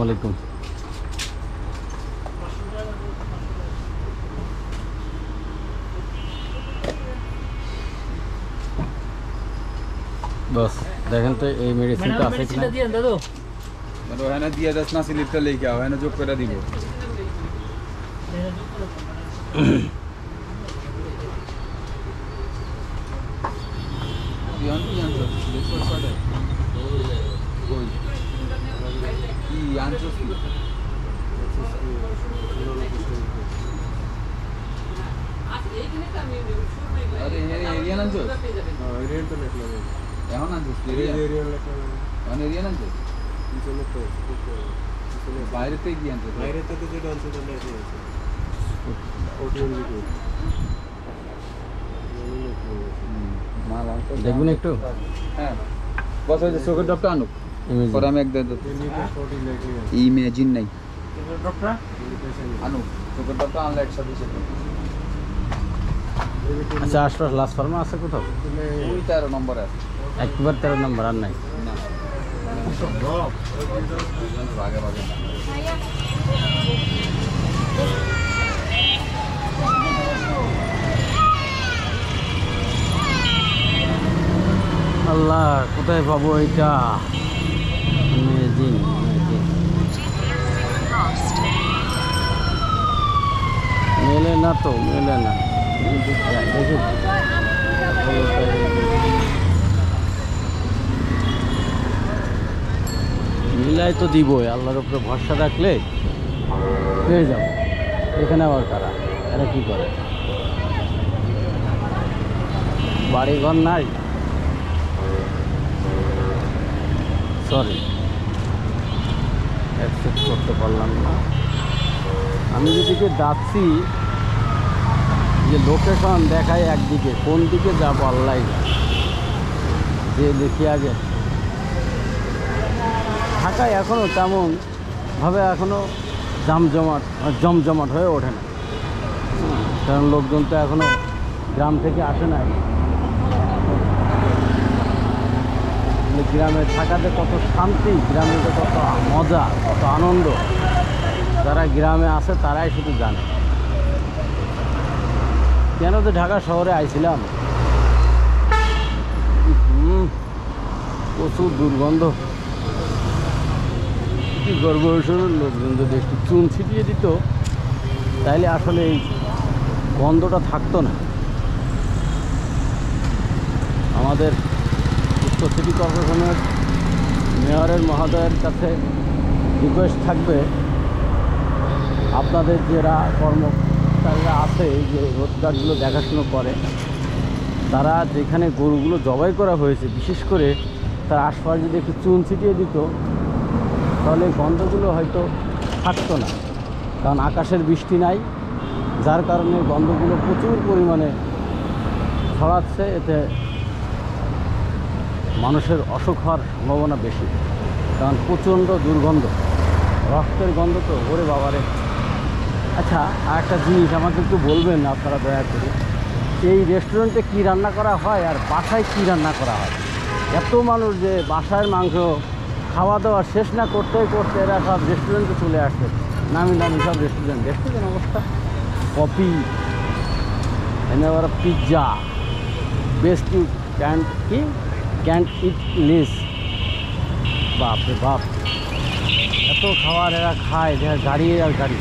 আসসালামু আলাইকুম বস দেখেন তো এই মেডিসিনটা আছে কিনা দাদু मतलब है ना दिया दस ना स्लिप लेके आओ है ना जो करा দিব কি আরে হেরে এরিয়া আনছস এখন আনছস এরিয়া এখন এরিয়া আনছস বাইরে থেকে কি আনছস বাইরে থেকে যেটা আছে সেটা এসে আছে ওটিএম লিকুইড মাল আনছস দেখবেন একটু হ্যাঁ বস ওই যে চোখের ডক্টর আনুক Imagine. পরে আমি এক দেড় ফোর্টি লেগে আছে ইমেজিন নাই ডক্টর ইন্ডিকেশন আনুক চোখের ডক্টর আনলে একসাথে সেটা আচ্ছা আশপাশ লাস্ট ফার্মা আছে কোথাও? ওই তেরো নম্বরে আছে। একবার তেরো নম্বর আর নাই? আল্লাহ কোথায় পাবো এটা amazing. মেলে না তো মেলে না। মিলাই তো দিবই, আল্লাহর উপরে ভরসা রাখলে পেয়ে যাব। এখানে আবার কারা? এরা কি করে? বাড়ি ঘর নাই? সরি অ্যাকসেপ্ট করতে পারলাম না। আমি যেদিকে যাচ্ছি যে লোকেশন দেখায় একদিকে কোন দিকে যাব আল্লাহ যে দেখি আগে। ঢাকায় এখনও তেমন ভাবে এখনও জামজমাট, জমজমাট হয়ে ওঠে না। কারণ লোকজন তো এখনও গ্রাম থেকে আসে নাই। মানে গ্রামে থাকাতে কত শান্তি, গ্রামে কত মজা, কত আনন্দ। যারা গ্রামে আছে তারাই শুধু জানে। কেন তো ঢাকা শহরে আইছিলাম? প্রচুর দুর্গন্ধ। গর্ব লোকজন যদি একটু চুন ছিটিয়ে দিত, তাইলে আসলে এই গন্ধটা থাকতো না। আমাদের উত্তর সিটি কর্পোরেশনের মেয়রের মহোদয়ের কাছে রিকোয়েস্ট থাকবে। আপনাদের যারা কর্মচারীরা আছে যে রোজগারগুলো দেখাশুনো করে, তারা যেখানে গরুগুলো জবাই করা হয়েছে, বিশেষ করে তার আশপাশ যদি একটু চুন ছিটিয়ে দিত, তাহলে গন্ধগুলো হয়তো থাকতো না। কারণ আকাশের বৃষ্টি নাই, যার কারণে গন্ধগুলো প্রচুর পরিমাণে ছড়াচ্ছে, এতে মানুষের অসুখ হওয়ার সম্ভাবনা বেশি। কারণ প্রচণ্ড দুর্গন্ধ, রক্তের গন্ধ তো ওরে বাবারে। আচ্ছা আর একটা জিনিস আমাকে একটু বলবেন আপনারা দয়া করে। এই রেস্টুরেন্টে কী রান্না করা হয় আর বাসায় কী রান্না করা হয়? এত মানুষ যে বাসায় মাংস, খাওয়া দাওয়া শেষ না করতে করতে এরা সব রেস্টুরেন্টে চলে আসছে নামি দামি সব রেস্টুরেন্ট রেস্টুরেন্ট অবস্থা? কফি এনে আবার পিৎজা বেস্ট ইউ ক্যান কি ক্যান্ট ইট লিস বাপরে বাপ। এত খাবার এরা খায় গাড়ি আর গাড়ি।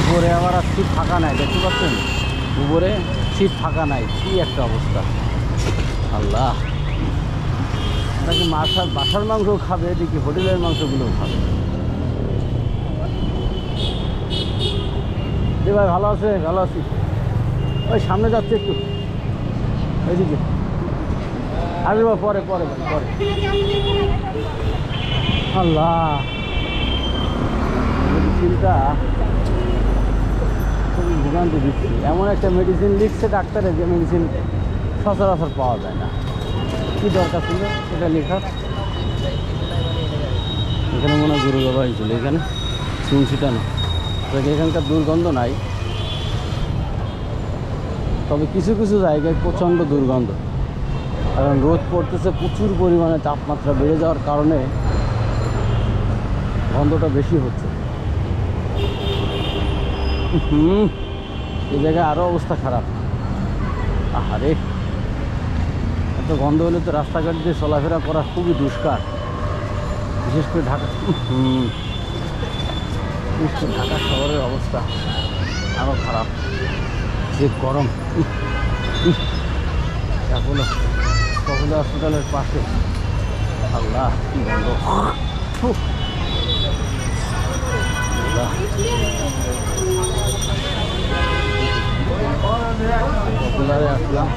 উপরে আবার আর সিট ফাঁকা নাই দেখতে পাচ্ছেন? উপরে সিট ফাঁকা নাই কি একটা অবস্থা। আল্লাহ। নাকি মাছার বাসার মাংস খাবে এদিকে হোটেলের মাংসগুলোও খাবে? যে ভাই ভালো আছে? ভালো আছি। ওই সামনে যাচ্ছে একটু। ওইদিকে। আসব পরে পরে ভাই, পরে। আল্লাহ। মেডিসিনটা খুবই ভোগান্তি দিচ্ছে। এমন একটা মেডিসিন লিখছে ডাক্তারে যে মেডিসিন সচরাচর পাওয়া যায় না। কী দরকার ছিল? এটা লেখার এখানে মনে হয় গরু বাবা হয়েছিল এখানে শুনছিটা না। তো এখানকার দুর্গন্ধ নাই। তবে কিছু কিছু জায়গায় প্রচণ্ড দুর্গন্ধ। কারণ রোদ পড়তেছে, প্রচুর পরিমাণে তাপমাত্রা বেড়ে যাওয়ার কারণে গন্ধটা বেশি হচ্ছে। হুম। এই জায়গায় আরও অবস্থা খারাপ। আহারে। এত গন্ধ হলে তো রাস্তাঘাট দিয়ে চলাফেরা করা খুবই দুষ্কার। বিশেষ করে ঢাকা হুম বিশেষ করে ঢাকা শহরের অবস্থা আরও খারাপ। যে গরম। অ্যাপোলো অ্যাপোলো হসপিটালের পাশে। আল্লাহ, কি গন্ধ। আল্লাহ। পপুলারে আসলাম।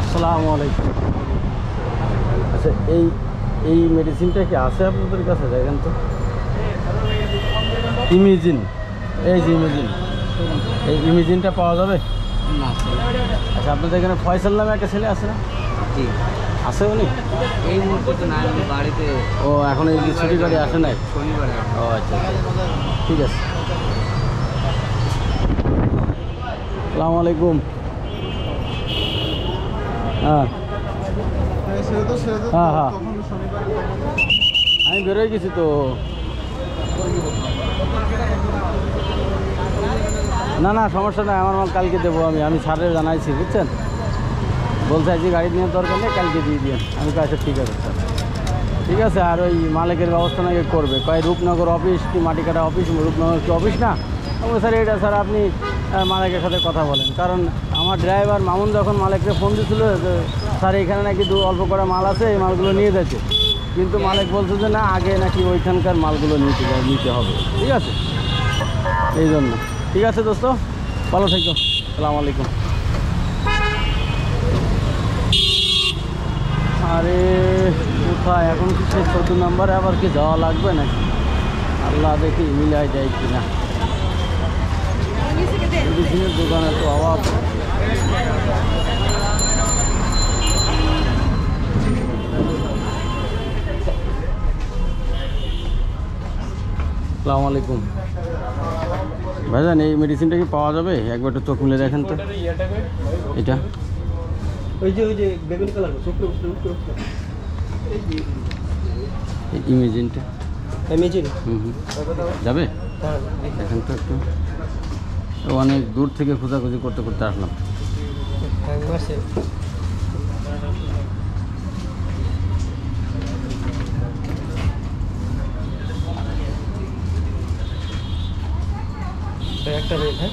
আসসালামু আলাইকুম। আচ্ছা এই এই মেডিসিনটা কি আছে আপনাদের কাছে? দেখেন তো। ইমিজিন এই যে ইমিজিন এই ইমিজিনটা পাওয়া যাবে? না আচ্ছা আপনাদের এখানে ফয়সাল নামে একটা ছেলে আছে না? জি। আছে উনি? এই মুহূর্তে তো না আমি বাড়িতে। ও এখন এই ছুটি গাড়ি আসে নাই? শনিবার ও আচ্ছা আচ্ছা। ঠিক আছে। সালামু আলাইকুম। হ্যাঁ। হ্যাঁ হ্যাঁ। আমি বেরোয় গেছি তো। না না সমস্যা নাই আমার মাল কালকে দেবো আমি আমি স্যারের জানাইছি বুঝছেন? বলতে আছি গাড়ি নিয়ে দরকার নেই, কালকে দিয়ে দিন আমি কাছে ঠিক আছে, স্যার। ঠিক আছে, আর ওই মালিকের ব্যবস্থা নাকি করবে? কয়, রূপনগর অফিস কি মাটিকাটা অফিস? রূপনগর কি অফিস না? আমি স্যার, এটা স্যার আপনি মালিকের সাথে কথা বলেন। কারণ আমার ড্রাইভার মামুন যখন মালিককে ফোন দিয়েছিল স্যার, এখানে নাকি দু অল্প করে মাল আছে, এই মালগুলো নিয়ে যাচ্ছে। কিন্তু মালিক বলছে যে, না, আগে নাকি ওইখানকার মালগুলো নিতে নিতে হবে। ঠিক আছে? এই জন্য। ঠিক আছে, দোস্ত? ভালো থেকো। সালাম আলাইকুম। আরে কোথায় এখন কি সেই চোদ্দ নম্বরে আবার কি যাওয়া লাগবে নাকি আল্লাহ দেখি মিলাই যায় কি না মেডিসিনের দোকানে তো অভাব আসসালামু আলাইকুম ভাইজান এই মেডিসিনটা কি পাওয়া যাবে একবার একটু চোখ মিলে দেখেন তো এটা ওই যে ওই যে বেগুনি কালার ইমেজিনটা। ইমেজিন হুম হুম। যাবে? হ্যাঁ। দেখেন তো একটু। অনেক দূর থেকে খোঁজাখুঁজি করতে করতে আসলাম। মাসে একটা রেট হ্যাঁ?